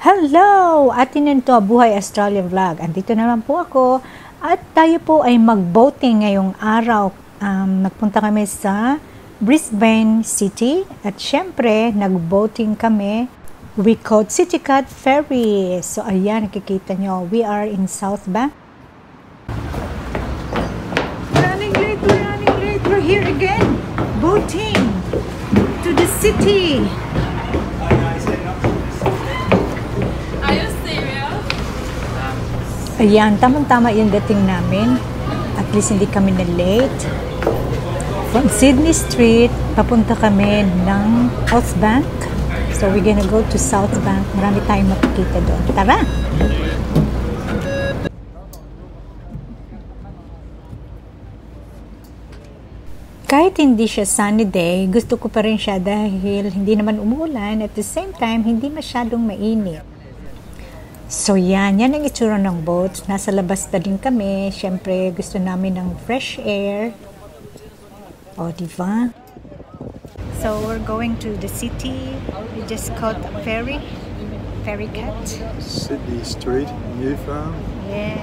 Hello! Atin nito Buhay Australia Vlog. Andito naman po ako at tayo po ay mag-boating ngayong araw. Um, nagpunta kami sa Brisbane City at syempre nag-boating kami. We called City Cat Ferry. So ayan, nakikita nyo, we are in South Bank. Running late, we're running late. We're here again. Boating to the city. Are you serious? Ayan, tamang-tama yung dating namin. At least hindi kami na late. From Sydney Street, papunta kami ng South Bank. So we're gonna go to South Bank. Marami tayong makikita doon. Tara! Kahit hindi siya sunny day, gusto ko pa rin siya dahil hindi naman umuulan at the same time, hindi masyadong mainit. So yan, yan ang itsura ng boat. Nasa labas na din kami. Siyempre, gusto namin ng fresh air. O, di ba? So, we're going to the city. We just caught a ferry. Ferry cat. Sydney Street, New Farm. Yeah.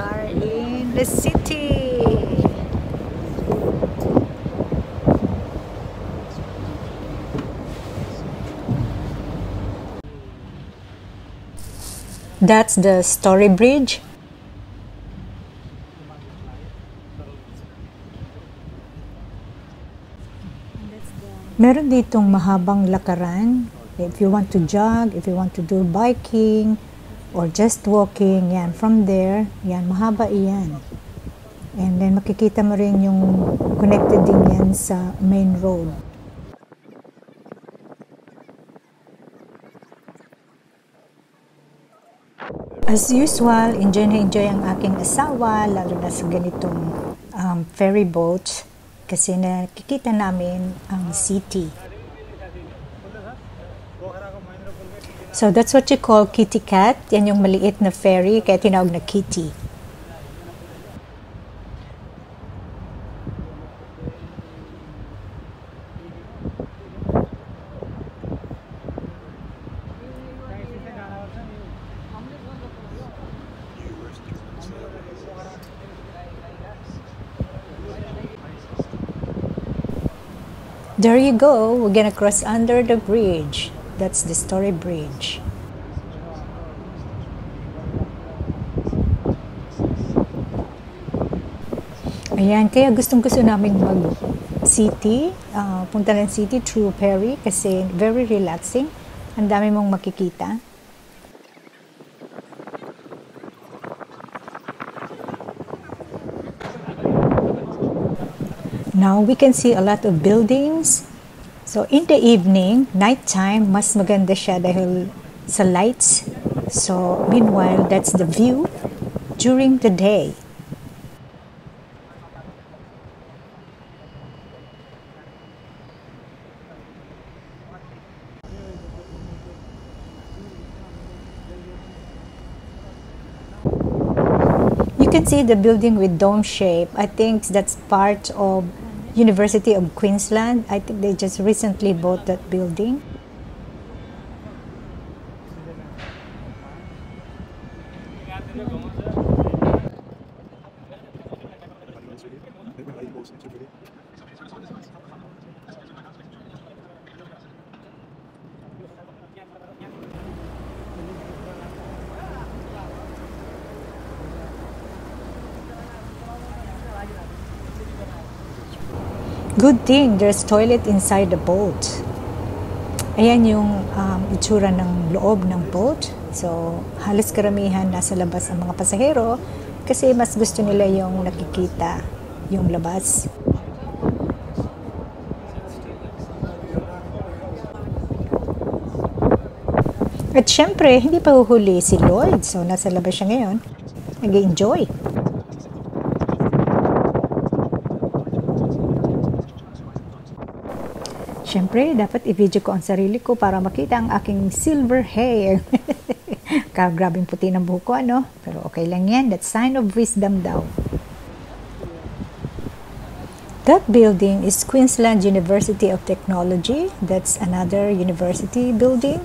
Are in the city. That's the Story Bridge. Meron ditong mahabang lakaran. If you want to jog, if you want to do biking, or just walking, yan, from there, yan, mahaba iyan. And then makikita mo rin yung connected din yan sa main road. As usual, enjoy na enjoy ang aking asawa, lalo na sa ganitong um, ferry boat kasi nakikita namin ang city. So that's what you call kitty cat. Yan yung maliit na ferry, kaya tinawag na kitty. There you go. We're gonna cross under the bridge. That's the Story Bridge. Ayan, kaya gustong gusto namin mag city, uh, punta ng city through Perry kasi very relaxing. Ang dami mong makikita. Now we can see a lot of buildings. So in the evening, nighttime, mas maganda siya dahil sa lights. So meanwhile, that's the view during the day. You can see the building with dome shape. I think that's part of University of Queensland. I think they just recently bought that building. Good thing there's toilet inside the boat. Ayan yung um, itsura ng loob ng boat. So, halos karamihan nasa labas ang mga pasahero kasi mas gusto nila yung nakikita yung labas. At syempre, hindi pa huhuli si Lloyd. So, nasa labas siya ngayon. Nag-enjoy. Siyempre, dapat i-video ko ang sarili ko para makita ang aking silver hair. Kagrabing puti ng buhok ko, ano? Pero okay lang yan. That's sign of wisdom daw. That building is Queensland University of Technology. That's another university building.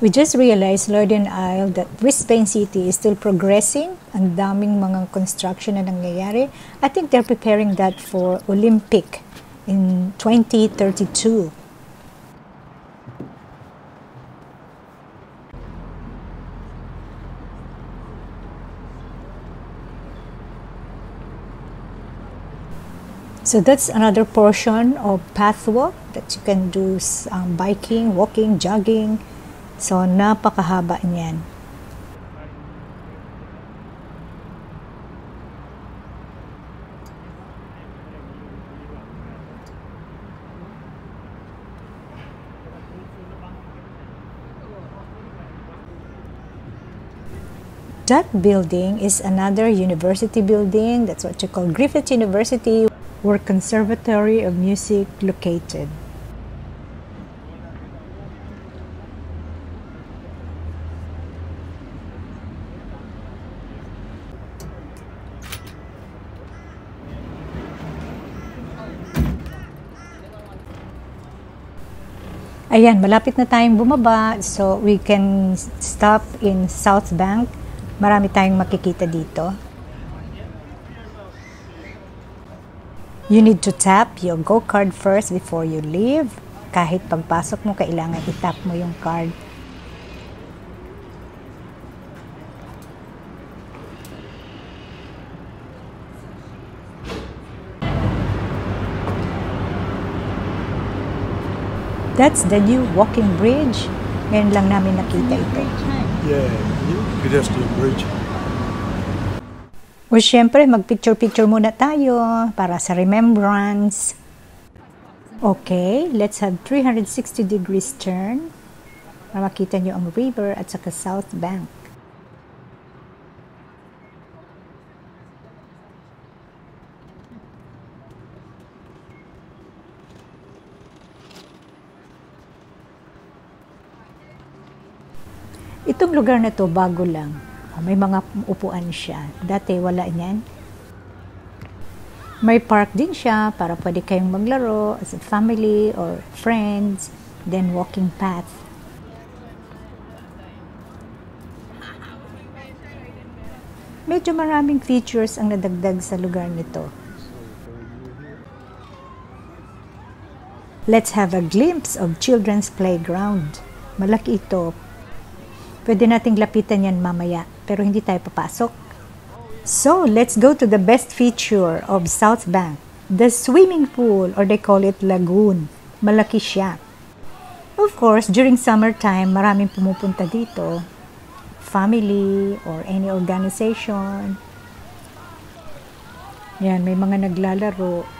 We just realized, Lord and Isle, that Brisbane City is still progressing. Ang daming mga construction na nangyayari. I think they're preparing that for Olympic in 2032. So that's another portion of pathwalk that you can do um, biking, walking, jogging. So napakahaba niyan. That building is another university building. That's what you call Griffith University, where Conservatory of Music located. Ayan, malapit na tayong bumaba. So, we can stop in South Bank. Marami tayong makikita dito. You need to tap your Go card first before you leave. Kahit pagpasok mo, kailangan itap mo yung card. That's the new walking bridge. Ngayon lang namin nakita ito. Yeah, pedestrian bridge. O syempre, mag-picture-picture muna tayo para sa remembrance. Okay, let's have 360 degrees turn para makita nyo ang river at saka South Bank. Itong lugar na to bago lang. Oh, May mga upuan siya. Dati wala niyan. May park din siya para pwede kayong maglaro as a family or friends. Then walking path. Medyo maraming features ang nadagdag sa lugar nito. Let's have a glimpse of children's playground. Malaki ito. Pwede nating lapitan yan mamaya, pero hindi tayo papasok. So, let's go to the best feature of South Bank. The swimming pool, or they call it lagoon. Malaki siya. Of course, during summertime, maraming pumupunta dito. Family or any organization. Yan, may mga naglalaro.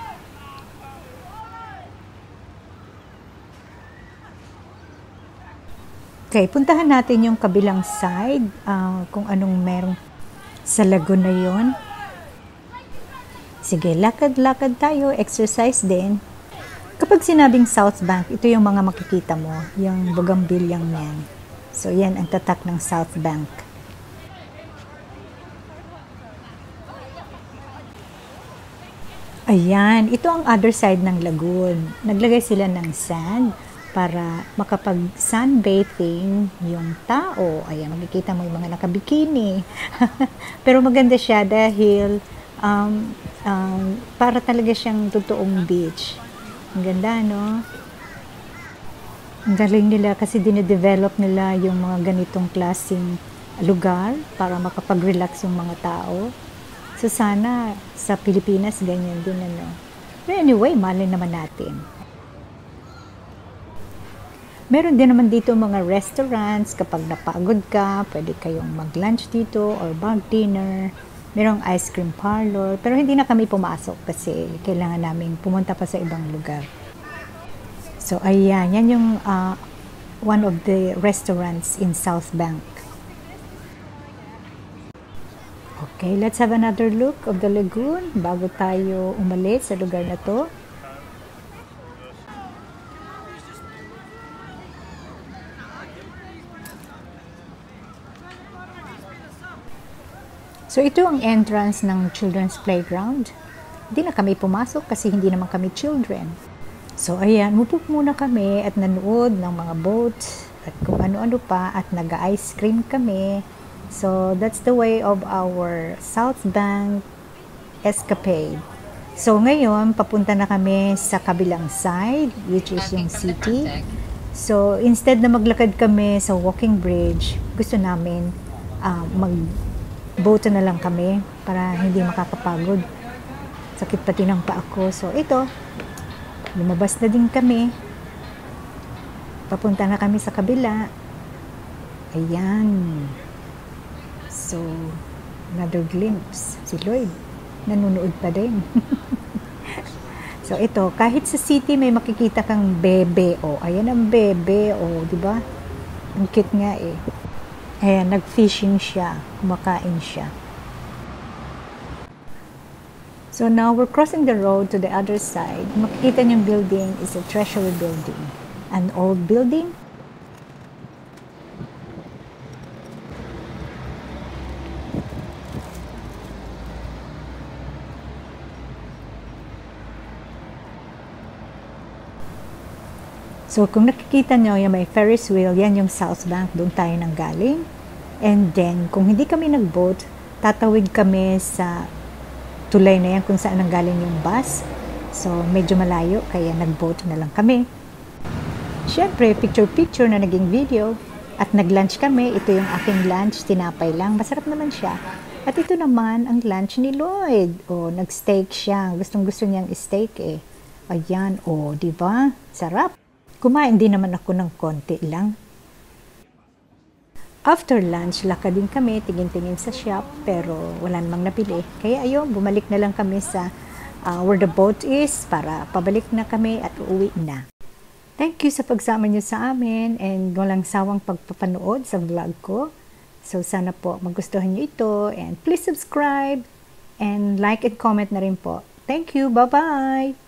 Okay, puntahan natin yung kabilang side, ah, kung anong meron sa lagoon na yon. Sige, lakad-lakad tayo, exercise din. Kapag sinabing South Bank, ito yung mga makikita mo, yung bugambilyang yan. So, yan ang tatak ng South Bank. Ayan, ito ang other side ng lagoon. Naglagay sila ng sand para makapag sunbathing yung tao. Ayan, makikita mo yung mga nakabikini. Pero maganda siya dahil um, um, para talaga siyang totoong beach. Ang ganda, no? Ang galing nila kasi dinedevelop nila yung mga ganitong klaseng lugar para makapag-relax yung mga tao. So sana sa Pilipinas ganyan din ano. Anyway, mali naman natin. Meron din naman dito mga restaurants kapag napagod ka, pwede kayong mag-lunch dito or mag-dinner. Merong ice cream parlor, pero hindi na kami pumasok kasi kailangan namin pumunta pa sa ibang lugar. So ayan, yan yung uh, one of the restaurants in South Bank. Okay, let's have another look of the lagoon bago tayo umalis sa lugar na to. So ito ang entrance ng children's playground. Hindi na kami pumasok kasi hindi naman kami children. So ayan, mupok muna kami at nanood ng mga boats at kung ano-ano pa at nag-ice cream kami. So, that's the way of our South Bank escapade. So, ngayon, papunta na kami sa kabilang side, which is yung city. So, instead na maglakad kami sa walking bridge, gusto namin uh, mag-boat na lang kami para hindi makakapagod. Sakit pati ng paa ko. So, ito, lumabas na din kami. Papunta na kami sa kabila. Ayan. So, another glimpse. Si Lloyd, nanonood pa din. so, ito, kahit sa city may makikita kang bebe. O, oh, ayan ang bebe. O, oh, di ba? Ang cute nga eh. Ayan, nag-fishing siya. Kumakain siya. So now we're crossing the road to the other side. Makikita niyong building is a treasury building. An old building So, kung nakikita nyo, yung may Ferris wheel, yan yung South Bank, doon tayo nang galing. And then, kung hindi kami nag-boat, tatawid kami sa tulay na yan kung saan nang galing yung bus. So, medyo malayo, kaya nag-boat na lang kami. Siyempre, picture-picture na naging video. At nag-lunch kami. Ito yung aking lunch, tinapay lang. Masarap naman siya. At ito naman ang lunch ni Lloyd. O, nag-steak siya. Gustong-gusto niyang steak eh. Ayan, o, di ba? Sarap. Kumain din naman ako ng konti lang. After lunch, lakad din kami, tingin-tingin sa shop, pero wala namang napili. Kaya ayun, bumalik na lang kami sa uh, where the boat is para pabalik na kami at uuwi na. Thank you sa pagsama niyo sa amin and walang sawang pagpapanood sa vlog ko. So sana po magustuhan niyo ito and please subscribe and like and comment na rin po. Thank you. Bye-bye!